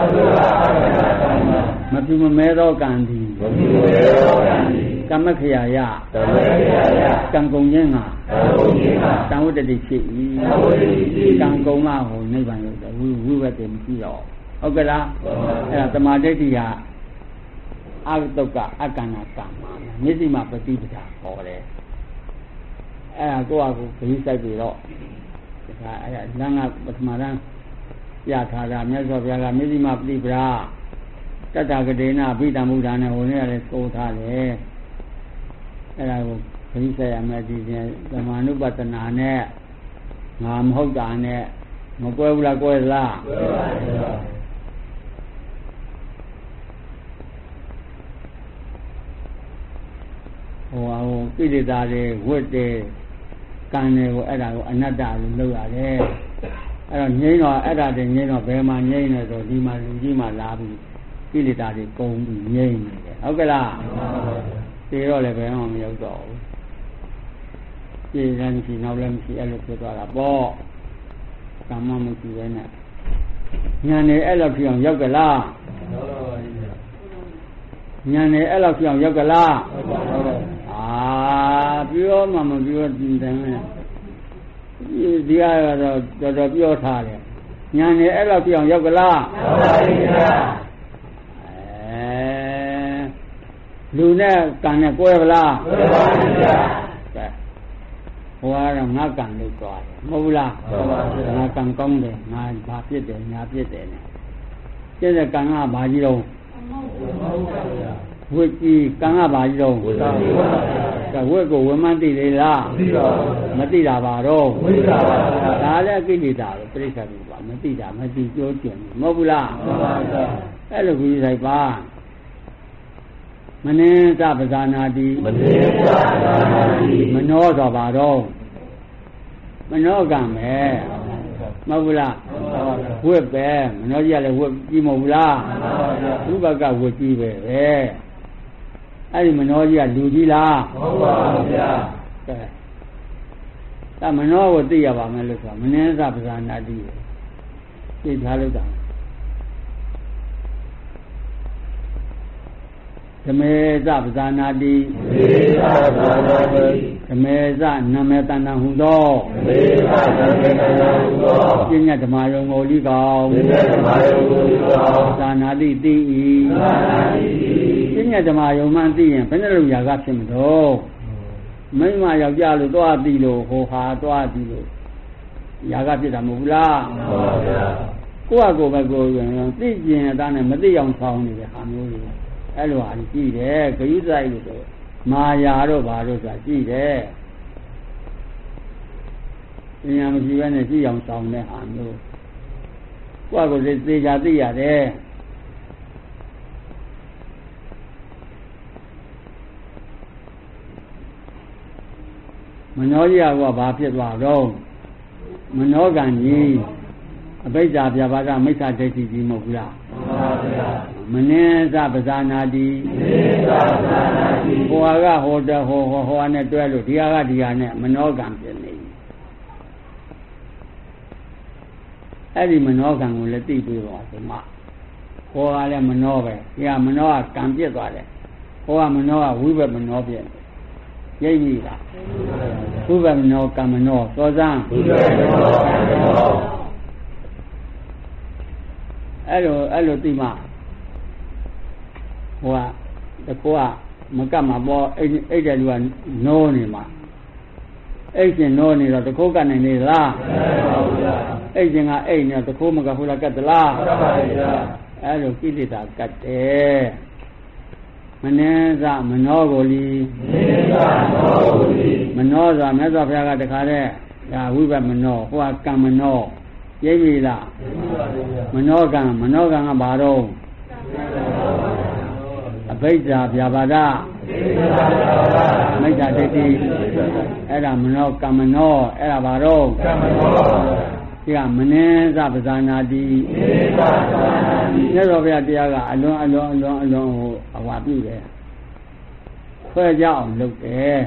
အတုကအကနာကမ္မံမပြုမမဲသောကံသည်မပြုမမဲသောကံသည်ကမ္မခရာယသမ္မေယယကံကုန်ခြင်းကသံဃာကြီးကတံဝတ္တတိဖြစ်၏သံဝတ္တိဖြစ်၏ကံကုန်မှဟိုနိဗ္ဗာန်ရောက်တယ်ဝိဝိဝတ္တေမရှိတော့ ဟုတ်ကလားဟုတ်ပါဘူးအဲ့ဒါတမာဒိဋ္ဌိကအတုတ်ကအကန္နာကံမှာမျက်စိမှာပฏิပဒါဟောတယ်အဲ့ဒါကိုယ့်အကူခရီးဆိုင်ပြီးတော့ဒါအဲ့ဒါလမ်းကပထမတန်းရထားတာမြတ်စွာဘုရားကမျက်စိမှာပฏิပဒါတတ္တကဒေနာအဘိဓမ္မုဒ္ဒါနဲ့ဟိုနေ့ကလည်းသိုးထားတယ်အဲ့ဒါကိုခရီးဆိုင်ရမယ်ဒီချင်းသမာနုပတနာနဲ့ငါမဟုတ်တာနဲ့မကွဲဘူးလားကွဲသလားဘယ်ပါလဲ ဟိုဟိုကိလေသာတွေဝတ်တယ်ကံတွေကိုအဲ့ဒါကိုအနတ္တလို့လုပ်ရတယ်အဲ့တော့ငြိမ်းတော့အဲ့ဒါတွေငြိမ်းတော့ဘယ်မှာငြိမ်းလဲဆိုဒီမှာလူကြီးမှလာပြီးကိလေသာတွေကုန်ပြီးငြိမ်းနေတယ်ဟုတ်ကလားသေတော့လည်းဘယ်မှမရောက်တော့ဘူးပြေးလည်းမရှိနောက်လည်းမရှိအဲ့လိုဖြစ်သွားတာပေါ့ကမ္မမရှိပဲနဲ့ညာနေအဲ့လိုဖြစ်အောင်ရောက်ကလားညာနေအဲ့လိုဖြစ်အောင်ရောက်ကလားအာ ပြောမှမပြောတင်တယ်မယ်ဒီဒီကတော့တော်တော်ပြောထားတယ်ညာနေအဲ့လောက်ပြောင်းရောက်ကလားဟုတ်ပါပြီဗျာအဲလူနဲ့ကံနဲ့ကွဲပလားဟုတ်ပါပြီဗျာကဲဟိုကတော့ငါကံလို့သွားတယ်မဟုတ်ဘူးလားဟုတ်ပါဗျာငါကံကောင်းတယ်ငါဘာဖြစ်တယ်ညာဖြစ်တယ်နဲ့ကျတဲ့ကံကဘာကြီးတော့ဟုတ်ပါဗျာ ဝိကြီးကံကဘာကြီးတော့ဝိသာဝိပါဗျာကဲဝိကိုဝိမန်းသိလေလားမသိပါဘူးမသိတာပါတော့ဝိသာပါဗျာဒါလည်းကိလေသာပဲပြိဿဘူးပါမသိတာမသိပြောကျင်ဘူးမဟုတ်ဘူးလားဟုတ်ပါဗျာအဲ့လိုကြီးဆိုင်ပါမနှင်းသပဇာနာတိမနေသာသာတိမနောဆိုပါတော့မနောကံပဲမဟုတ်ဘူးလားဟုတ်ပါဗျာဝတ်ပဲမနောကြီးကလည်းဝတ်ကြီးမဟုတ်ဘူးလားဟုတ်ပါဗျာဥပကဝတ်ကြီးပဲပဲ အဲ့ဒီမနောကြီးကလူကြီးလားဟုတ်ပါဗျာကဲဒါမနောကိုသိရပါမယ်လို့ဆိုတာမနှင်းသပဇာနာတိပဲသိထားလို့တာဓမေသပဇာနာတိမေသာသာသာတိဓမေသနာမေတဏ္ဏဟုသောမေသာသာသေနနာဟုသောပညာဓမ္မယုံကိုလိကောင်သေနနာယုကိုသောသာနာတိတိဤသာနာတိပ ညာဓမ္မယုံမှန်သိရင်ဘယ်နဲ့လို့ຢာကဖြစ်မလို့မိန်းမယောက်ျားလို့သွားသိလို့ဟိုဟာသွားသိလို့ຢာကဖြစ်တာမဟုတ်ဘူးလားဟုတ်ပါဗျာကိုယ့်အကိုယ်ပဲကိုယ်ရင်သိကျင်အသားနဲ့မသိအောင်ဆောင်းနေတဲ့ဟာမျိုးတွေအဲ့လိုဟာကြီးကြည့်တယ်ဂယုစိုက်လို့ဆိုမာယာတော့ဘာလို့ဆိုတာကြည့်တယ်ဉာဏ်မရှိဘဲနဲ့ကြည့်အောင်ဆောင်းတဲ့ဟာမျိုးကိုယ့်အကိုယ်သိသေချာသိရတယ် မနောကြီးကဘာဖြစ်သွားတော့မနောကံကြီးအဘိဓါပြဘာကမိစ္ဆာဒိဋ္ဌိကြီးမဟုတ်ဘူးလားဟုတ်ပါဗျာမနှင်းသပဇာနာတိမေသာသာတိဟိုဟာကဟိုတဟိုဟိုဟိုဟာနဲ့တွဲလို့ဒီဟာကဒီဟာနဲ့မနောကံဖြစ်နေပြီအဲ့ဒီမနောကံကိုလည်းသိပြီးပါဒီမှာဟိုကလည်းမနောပဲဒီဟာမနောကကံပြစ်သွားတယ်ဟိုကမနောကဝိဘက်မနောပြစ် ရိပ်ပြီလားဝိဘက်မနောကံမနောသောစမ်းဘုရားတော်တော်အဲ့လိုအဲ့လိုသိမှဟိုကတကောကမကတ်မှာပေါ့အဲ့ဒီအဲ့တဲ့လူကနိုးနေမှာအဲ့ရှင်နိုးနေတော့တကောကနိုင်နေလားပါဗျာအဲ့ရှင်ကအဲ့နေတော့တကောမကဟိုလာကတ်သလားဟုတ်ပါဗျာအဲ့လိုကိလေသာကတ်တယ် မနှင်းစမနောကိုလီမေသာတော်ဝိမနောစွာမြတ်စွာဘုရားကတခါတည်းဒါဝိဘတ်မနောဟိုကကံမနောရိပ်ပြီလားဟုတ်ပါဗျာမနောကံမနောကံကဘာတော့အဘိဓါဗျာပါဒမေသာသာမိစ္ဆာဒိဋ္ဌိအဲ့ဒါမနောကမ္မနောအဲ့ဒါဘာတော့ကမ္မတော်ဒီကမနှင်းသပဇာနာတိမေသာသာတိမြတ်စွာဘုရားတရားကအလွန်အလွန်အလွန်အလွန်ဟို အဝါပြုတယ်ခွဲကြအောင်လုပ်တယ်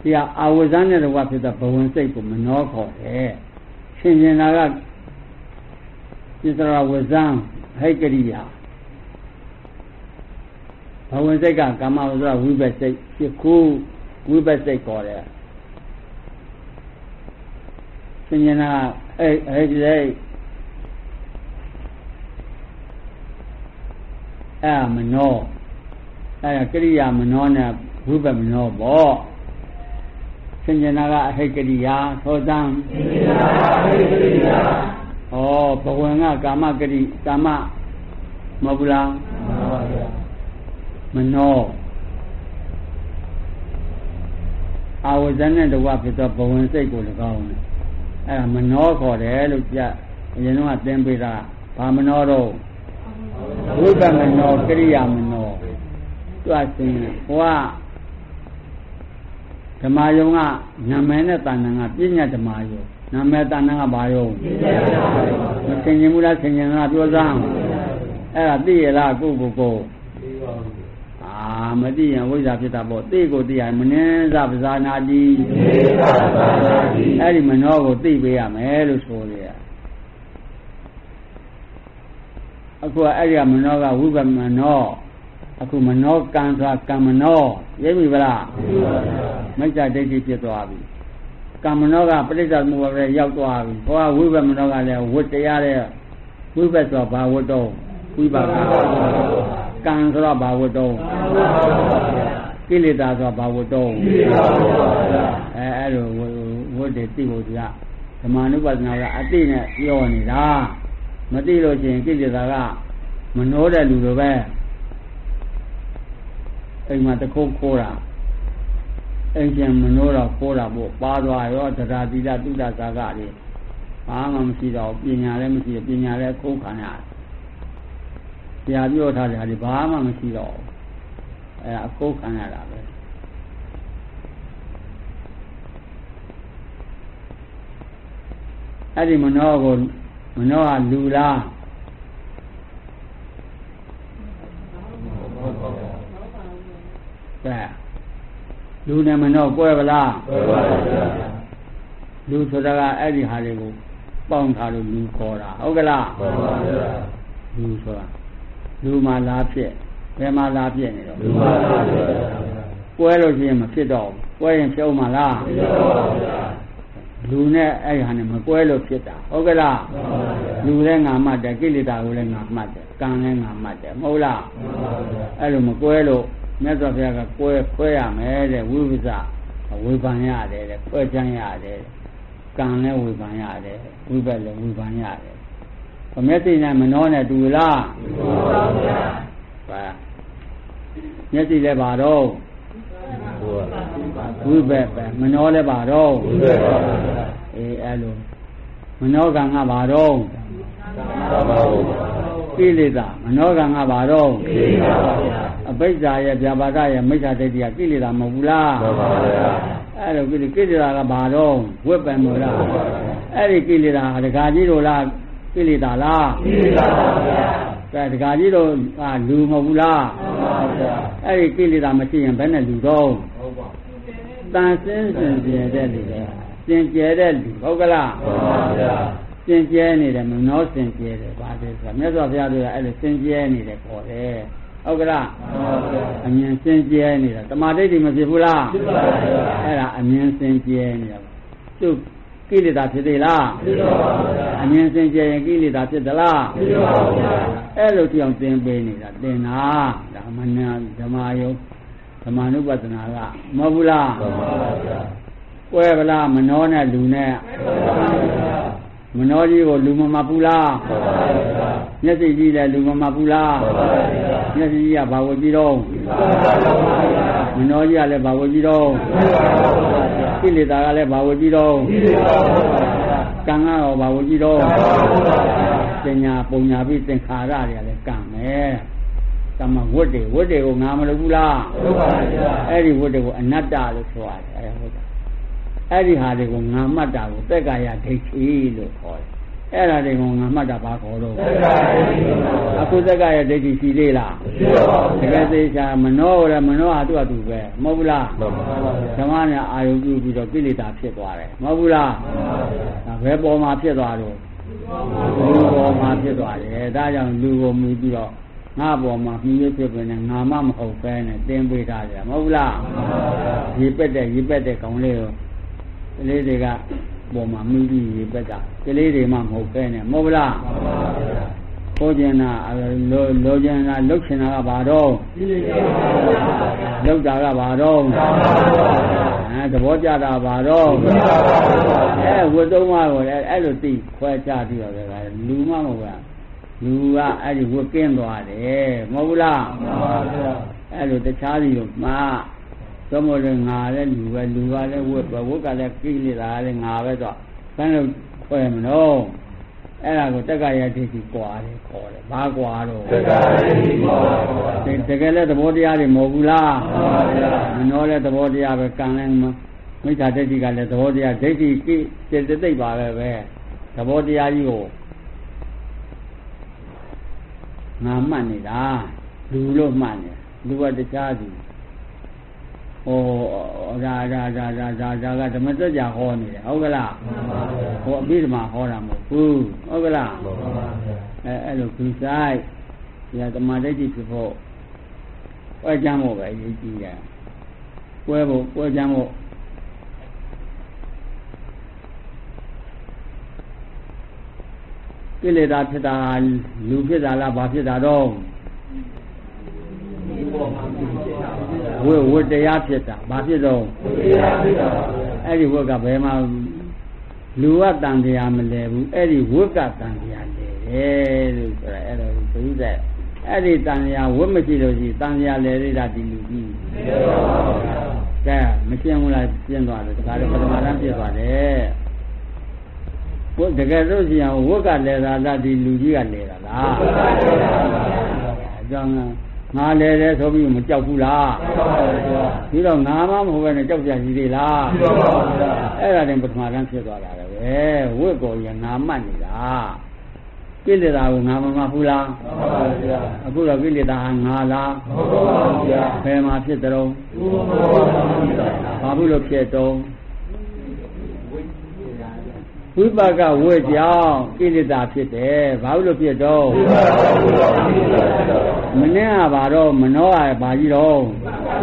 ဒီကအာဝဇန်နဲ့တော့ဖြစ်တဲ့ဘဝင်စိတ်ကိုမနှောခေါ်တယ်ရှင်ရှင်နာကပြစ္စရာဝဇန်ဟိတ်ကရိယာဘဝင်စိတ်ကကာမဆိုတာဝိဘက်စိတ်ဖြစ်ခုဝိဘက်စိတ်ခေါ်တယ်စဉ္ညာအဲ့အဲ့ဒီ လေအဲ့မနောအဲ့ကရိယာမနောနဲ့ဝိဘက်မနောပေါ့စဉ္ညာကအဟိတ်ကရိယာသောတံသင်္ကြန်ဟိကရိယာဩဘဝင်ကကာမဂရိကာမမဟုတ်ဘူးလားမှန်ပါဗျာမနောအာဝဇ္ဇနဲ့တဝဖြစ်သောဘဝင်စိတ်ကို၎င်းတယ်အဲ့ဒါမနောခေါ်တယ်လို့ပြအရင်တော့သင်ပေးတာဘာမနောတော့ ဝိပမနောကရိယာမနောသူအစင်းဟိုကဓမ္မယုံကနာမည်နဲ့တဏ္ဍာကပြညာဓမ္မယုံနာမည်တဏ္ဍာကဘာယုံမသင်ញင်ဘူးလားသင်ញင်လားပြောစမ်းအဲ့ဒါသိရလားကိုယ့်ကိုယ်ကိုယ်ဒီပါဘူးအာမသိရင်ဝိဇ္ဇာဖြစ်တာပေါ့သိကိုသိရမနှင်းစပဇာနာတိသေသာသာနာတိအဲ့ဒီမနောကိုသိပေးရမယ်လို့ဆိုရ အခုကအဲ့ဒီကမနောကဝိပမနောအခုမနောကံဆိုတာကံမနောရိပ်ပြီဗလားဒီပါဗျာမိစ္ဆာဒိဋ္ဌိဖြစ်သွားပြီကံမနောကပဋိစ္စသမုပ္ပါဒ်ရောက်သွားပြီဟောကဝိပမနောကလည်းဝတ်တရားတဲ့ဝိပက်ဆိုတာဘာဝတ်တော့ဝိပါကကံဆိုတာဘာဝတ်တော့ကိလေသာဆိုတာဘာဝတ္တုံးဒီပါဗျာအဲအဲ့လိုဝဝတ်တွေသိဖို့သူကဓမ္မနုပဒနာကအတိနဲ့ပြောနေတာ မသိလို့ရှိရင်ကိလေသာကမနှောတဲ့လူလိုပဲအိမ်မှာတခုတ်ခိုးတာအိမ်ပြန်မနှောတော့ခိုးတာပေါ့ပါသွားရောတရားတိလတုဒ္ဒဇာကတွေဘာမှမရှိတော့ပညာလည်းမရှိပညာလည်းခုံးခံရတယ်ဆရာပြောထားတယ်ဟာဒီဘာမှမရှိတော့ဘူးအဲအကုတ်ခံရတာပဲအဲ့ဒီမနောကို မနောကလူလားဟုတ်ပါဗျာကဲလူနဲ့မနောကွဲပလားဘယ်ပါဗျာလူဆိုတာကအဲ့ဒီဟာတွေကိုပေါင်းထားလို့လူခေါ်တာဟုတ်ကလားမှန်ပါဗျာလူဆိုတာလူမှလားဖြစ်ဘယ်မှလားဖြစ်နေတော့ဒီပါဗျာကွဲလို့ရှိရင်မဖြစ်တော့ဘူးကွဲရင်ဖြုံးမှလားဒီပါဗျာ လူနဲ့အဲ့ဒီဟာနဲ့မကွဲလို့ဖြစ်တာဟုတ်ကလားမှန်ပါဗျာလူလည်းငါမှတ်တယ်ကိလေသာကိုလည်းငါမှတ်တယ်ကံလည်းငါမှတ်တယ်မဟုတ်လားမှန်ပါဗျာအဲ့လိုမကွဲလို့မြတ်စွာဘုရားကကွဲခွဲရမယ်တဲ့ဝိပဿဝေဖန်ရတယ်တဲ့ခွဲချမ်းရတယ်ကံလည်းဝေဖန်ရတယ်ဝိပက်လည်းဝေဖန်ရတယ်ဘမျက်စိနဲ့မနှောနဲ့တူလားဒီပါဗျာပါမျက်စိလည်းပါတော့ဘုရား ဝိပက်ပဲမနှောလည်းပါတော့ဒီပါဗျာအေးအဲ့လိုမနှောကံကပါတော့သာပါဘုရားကိလေသာမနှောကံကပါတော့ဒီပါဗျာအပိစ္ဆာရဲ့ဗျာပါဒရဲ့မိစ္ဆာဒိဋ္ဌိကကိလေသာမဟုတ်ဘူးလားမှန်ပါဗျာအဲ့လိုကိလေကိလေသာကဘာတော့ဝက်ပံမို့လားအဲ့ဒီကိလေသာဒကာကြီးတို့လားကိလေသာလားဒီပါဗျာ ကဲဒကာကြီးတို့ကလူမဟုတ်ဘူးလားမှန်ပါဗျာအဲ့ဒီကိလေသာမရှိရင်ဘယ်နဲ့လူတော့ဟုတ်ပါတန်စင်းစင်ကြယ်တဲ့လူပဲစင်ကြယ်တဲ့လူဟုတ်ကလားမှန်ပါဗျာစင်ကြယ်နေတယ်မနှောစင်ကြယ်တယ်ပါတယ်ဆိုတာမြတ်စွာဘုရားတို့ကအဲ့လိုစင်ကြယ်နေတယ်ခေါ်တယ်ဟုတ်ကလားမှန်ပါဗျာအမြင်စင်ကြယ်နေတာတမာဒိဋ္ဌိမဖြစ်ဘူးလားဖြစ်ပါဗျာအဲ့ဒါအမြင်စင်ကြယ်နေတာသူ ကိလေသာဖြစ်သေးလားဖြစ်ပါဗျာအမြင်စင်ကြယ်ရင်ကိလေသာဖြစ်သလားဖြစ်ပါဗျာအဲ့လိုကြောင်သင်ပေးနေတာသင်တာဒါမနာဓမ္မယုံဓမ္မနုပဒနာကမဟုတ်ဘူးလားမှန်ပါဗျာကွဲပလားမနှောနဲ့လူနဲ့မှန်ပါဗျာ မနှောကြီးကိုလူမမပူလားမှန်ပါဗျာမျက်စိကြီးလည်းလူမမပူလားမှန်ပါဗျာမျက်စိကြီးကဘာဝကြည့်တော့ဒီပါဗျာမနှောကြီးကလည်းဘာဝကြည့်တော့ဒီပါဗျာကိလေသာကလည်းဘာဝကြည့်တော့ဒီပါဗျာကံကရောဘာဝကြည့်တော့မှန်ပါဗျာပညာပုံညာပြီးသင်္ခါရတွေကလည်းကံပဲကမ္မဝတ်တွေဝတ်တွေကိုငါမလုပ်ဘူးလားဟုတ်ပါဗျာအဲ့ဒီဝတ်တွေကိုအနတ္တလို့ဆိုရတယ်အဲ့ဟုတ်တာ အဲ့ဒီဟာတွေကိုငါမှတ်တာကိုသက်ကာယဒိဋ္ဌိလို့ခေါ်တယ်အဲ့ဒါတွေကိုငါမှတ်တာဘာခေါ်တော့သက္ကာယတိပါအခုသက်ကာယဒိဋ္ဌိရှိသေးလားရှိပါတကယ်သေးချာမနှောရမနှောဟာသူ့အတူပဲမဟုတ်ဘူးလားမှန်ပါဗျာဓမ္မနဲ့အာယုပြုပြီးတော့ကိလေသာဖြစ်သွားတယ်မဟုတ်ဘူးလားမှန်ပါဗျာဒါဘယ်ပေါ်မှာဖြစ်သွားတော့လူပေါ်မှာဖြစ်သွားတယ်ဒါကြောင့်လူကိုမြည်ပြီးတော့ငါပေါ်မှာမြည်ရဖြစ်ပဲနဲ့ငါမှမဟုတ်ပဲနဲ့တင်းပေးထားကြမဟုတ်လားမှန်ပါဗျာရေပက်တဲ့ရေပက်တဲ့ကောင်လေးကိုက လေးတွေကပေါ်မှာမြည်ပြီးရေပက်ကကလေးတွေမှမဟုတ်ပဲနဲ့မဟုတ်လားမှန်ပါဗျာကိုကျင်တာလောလောကျင်တာလှုပ်ချင်တာကဘာတော့ဒီလိုကြောင့်ပါဗျာလှုပ်တာကဘာတော့မှန်ပါဗျာအဲသဘောကျတာဘာတော့မှန်ပါဗျာအဲဝတ်သုံးပါးကိုလည်းအဲ့လိုသိခွဲခြားပြီးတော့လည်းလူမှမဟုတ်ဘူးလူကအဲ့ဒီဝတ်ကင်းသွားတယ်မဟုတ်ဘူးလားမှန်ပါဗျာအဲ့လိုတခြားစီကိုမှား သုံးမလို့ငါလည်းလူပဲလူကလည်းဝတ်ပဲဝတ်ကလည်းကိလေသာလည်းငါပဲတော့ဘယ်လိုခွဲမလို့အဲ့ဒါကိုတက္ကရာဒိဋ္ဌိကွာတယ်ခေါ်တယ်ဘာကွာတော့တက္ကရာဒိဋ္ဌိပါဗျာတတကယ်လည်းသဘောတရားတွေမဟုတ်ဘူးလားမှန်ပါဗျာမနှောလည်းသဘောတရားပဲကံလည်းမမိစ္ဆာဒိဋ္ဌိကလည်းသဘောတရားဒိဋ္ဌိကိစေတသိက်ပါပဲပဲသဘောတရားကြီးကိုငါမှတ်နေတာလူလို့မှတ်နေလူကတခြားသူ ဟိုဒါဒါဒါဒါဒါဒါကဓမ္မစကြာဟောနေတယ်ဟုတ်ကလားမှန်ပါဗျာဟိုအပိဓမ္မာဟောတာမဟုတ်ဘူးဟုတ်ကလားမှန်ပါဗျာအဲအဲ့လိုသူဆိုင်ဒီကဓမ္မဒိဋ္ဌိဖြစ်ဖို့ပွဲကြမ်းဖို့ပဲအရေးကြီးတယ်ပွဲဖို့ပွဲကြမ်းဖို့ကိလေသာဖြစ်တာလူဖြစ်တာလားဘာဖြစ်တာတော့ဒီပေါ်မှာဖြစ်တာပါဗျာ ဝိဝိတရားဖြစ်တာဘာဖြစ်တော့ဒီတရားဖြစ်တာပါဗျာအဲ့ဒီဝတ်ကဘယ်မှာလူကတန်တရားမလဲဘူးအဲ့ဒီဝတ်ကတန်တရားလဲတယ်လို့ဆိုတာအဲ့ဒါကိုသိတဲ့အဲ့ဒီတန်တရားဝတ်မရှိလို့ရှိရင်တန်တရားလဲရတာဒီလူကြီးဒီပါဗျာကဲမကျင်းဘူးလားကျင်းသွားတယ်ဒါကြလည်းပထမတန်းပြည့်သွားတယ်ဘုတကယ်လို့ရှိရင်ဝတ်ကလဲတာလားဒီလူကြီးကလဲတာလားအကြောင်းက ငါလဲတယ်ဆိုပြီးမကြောက်ဘူးလားမှန်ပါဗျာပြီးတော့ငါမှမဟုတ်ပဲနဲ့ကြောက်ကြကြီးသေးလားဒီပါဗျာအဲ့ဒါတင်ပထမတန်းဖြစ်သွားတာပဲဝိကောရငါမှတ်နေတာကိလေသာကိုငါမမှတ်ဘူးလားမှန်ပါဗျာအခုတော့ကိလေသာဟာငါလားဟုတ်ပါဗျာဘယ်မှာဖြစ်တဲ့တော့ဒီပေါ်မှာဖြစ်တာဘာဘူးလို့ဖြစ်တော့ ဝိပါကဝိကြောင့်ကိလေသာဖြစ်တယ်ဘာဘူးလို့ဖြစ်တော့ဒီပါဗျာဖြစ်တာမနဲ့ကဘာတော့မနှောကဘာကြီးတော့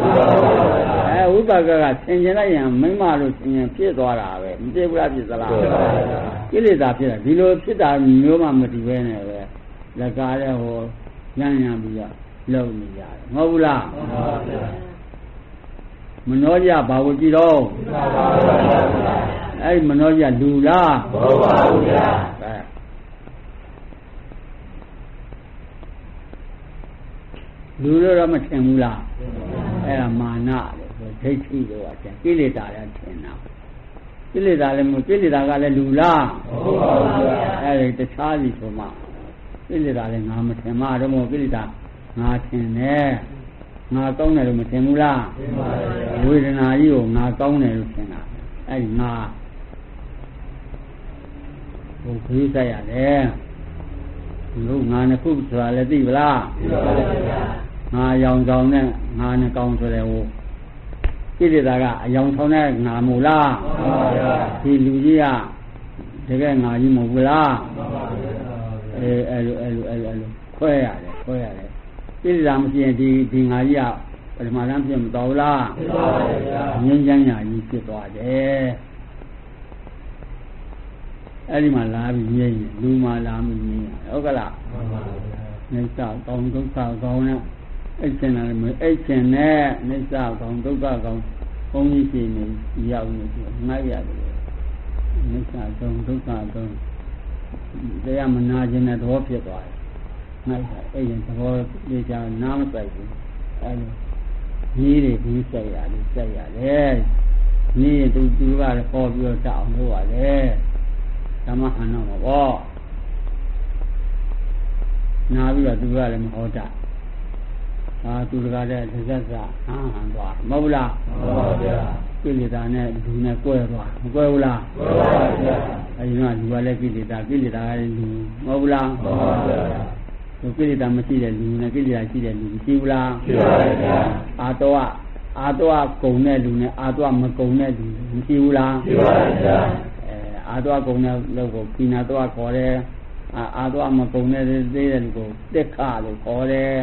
ဒီပါဗျာအဲဝိပါကကဆင်ကျင်လိုက်ရင်မိမလို့ဆင်ကျင်ဖြစ်သွားတာပဲမသိဘူးလားဖြစ်သလားဖြစ်ပါဗျာကိလေသာဖြစ်တာဒီလိုဖြစ်တာမျိုးမှမတူပဲနဲ့ပဲလက်ကားတဲ့ဟိုညံ့ညံ့ပြီးတော့လုံနေကြတယ်မဟုတ်ဘူးလားမှန်ပါဗျာမနှောကြဘာကိုကြည့်တော့ဒီပါဗျာ အဲ့ဒီမနှောကြလူလားဟုတ်ပါဗျာအဲလူလို့တော့မထင်ဘူးလားအဲ့ဒါမာနလေဒိဋ္ဌိလို့ကထင်ကိလေသာလည်းထင်တာကိလေသာလည်းမကိလေသာကလည်းလူလားဟုတ်ပါဗျာအဲ့ဒီတခြားစီဆိုမှကိလေသာလည်းငါမထင်မှတော့မဟုတ်ကိလေသာငါထင်တယ်ငါကောင်းတယ်လို့မထင်ဘူးလားဒီပါဗျာဝေဒနာကြီးကိုငါကောင်းတယ်လို့ထင်တာအဲ့ဒီငါ ဘုခေးဆိုင်ရတယ်လူငါနှစ်ခုဆိုတာလည်းသိပလားဒီပါဗျာငါအယောင်ဆောင်နဲ့ငါနှစ်ကောင်ဆိုတယ်ဟိုကိလေသာကအယောင်ဆောင်တဲ့ငါမို့လားမှန်ပါဗျာဒီလူကြီးကတကယ်ငါကြီးမဟုတ်ဘူးလားမှန်ပါဗျာအဲအဲ့လိုအဲ့လိုအဲ့လိုအဲ့လိုခွဲရတယ်ခွဲရတယ်ကိလေသာမရှိရင်ဒီဒီငါကြီးကပထမတန်းဖြစ်မတော်ဘူးလားဒီပါဗျာငင်းချမ်းညာကြီးဖြစ်သွားတယ် အဲ့ဒီမှာလာပြီးငြိမ့်တယ်လူမှလာပြီးငြိမ့်တယ်ဟုတ်ကလားမှန်ပါဗျာနေစာကောင်းဒုက္ခကောင်းနဲ့အဲ့ကျင်တယ်မအဲ့ကျင်နဲ့နေစာကောင်းဒုက္ခကောင်းဘုန်းကြီးရှင်နေရောက်နေပြီငှက်ရတယ်နေစာကောင်းဒုက္ခကောင်းတရားမနာခြင်းနဲ့သဘောဖြစ်သွားတယ်ငှက်တယ်အဲ့ရင်သဘောလေးချာနားမဆိုင်ဘူးအဲ့လိုကြီးတွေပြီးဆိုင်ရတယ်ဆိုင်ရတယ်นี่တူတူကလည်းပေါ်ပြီးတော့တောင်းလို့ရတယ် သမဟန်တော့မပေါ့နာပြီးတော့သူကလည်းမဟောတာအာသူတကားတဲ့တစ်ဆက်စာဟန်ဟန်သွားမဟုတ်ဘူးလားမှန်ပါဗျာကိလေသာနဲ့လူနဲ့ကွဲသွားမကွဲဘူးလားမှန်ပါဗျာအဲဒီတော့လူကလည်းကိလေသာကိလေသာကလည်းလူမဟုတ်ဘူးလားမှန်ပါဗျာသူကိလေသာမရှိတဲ့လူနဲ့ကိလေသာရှိတဲ့လူမရှိဘူးလားရှိပါဗျာအာတော့အာတော့ကုံတဲ့လူနဲ့အာတော့မကုံတဲ့လူမရှိဘူးလားရှိပါဗျာ အာသွကုန်တဲ့လူကိုကိနာသွခေါ်တယ်အာသွမကုန်တဲ့သေးတဲ့လူကိုတက်ခလို့ခေါ်တယ်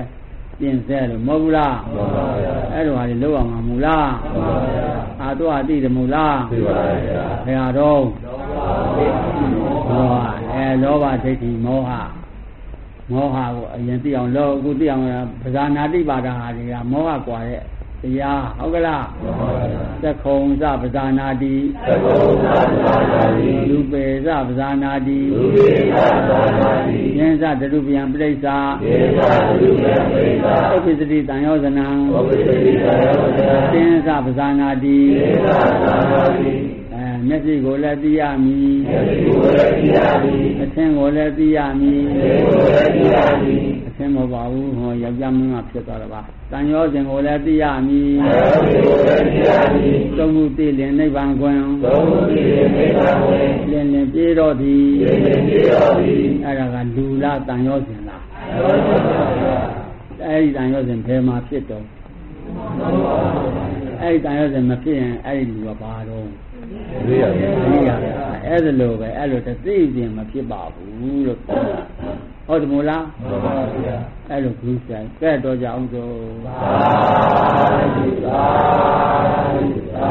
ပြင်ဆက်လို့မဟုတ်ဘူးလားမှန်ပါဗျာအဲ့လိုဟာလေလောက်အောင်မှာမူလားမှန်ပါဗျာအာသွအတိတယ်မူလားသိပါဗျာဘယ်ဟာတော့လောဘအဲလောဘဒိဋ္ဌိမောဟမောဟကိုအရင်သိအောင်လို့အခုသိအောင်ပါဇာနာတိပါဒဟာတွေကမောဟကွာတဲ့ တရားဟုတ်ကလားမှန်ပါဗျာသက္ခုံစပဇာနာတိသဘောသာသာတိလူပေစပဇာနာတိလူပိသာသာတိယင်းစတရုပြန်ပြိဿာယေသာလူပေပိသာဥပ္ပစ္စတိတံယောဇနံဘောပိတိသာယောဇာသင်္စပဇာနာတိယေသာသာတိအဲမျက်စိကိုလည်းသိရမည်ယေတိကိုရတိယတိအသင်ကိုလည်းသိရမည်ယေကိုရတိယတိအ သင်မဟုတ်ပါဘူးဟောယောက်ျားမင်းကဖြစ်သွားတာပါတန်ရောစဉ်ကိုလည်းသိရမည်ယေတိကိုရတိယတိသုံးမှုသိလင်နိဗ္ဗာန်ခွင်သောတိမေတ္တာဝေလင်လင်ပြေတော့သည်ယေတိတိယောတိအဲ့ဒါကလူလားတန်ရောစဉ်လားသောတာဗျာအဲ့ဒီတန်ရောစဉ်ဘယ်မှာဖြစ်တော့အဲ့ဒီတန်ရောစဉ်မဖြစ်ရင်အဲ့ဒီလူကဘာတော့ ဝိရယသိရတာအဲ့ဒါလိုပဲအဲ့လိုတသိခြင်းမဖြစ်ပါဘူးလို့ပြောတာဟုတ်တယ်မို့လားမှန်ပါဗျာအဲ့လိုကူးဆိုင်ကဲတော့ကြအောင်ဆိုသာဓုသာဓုသာ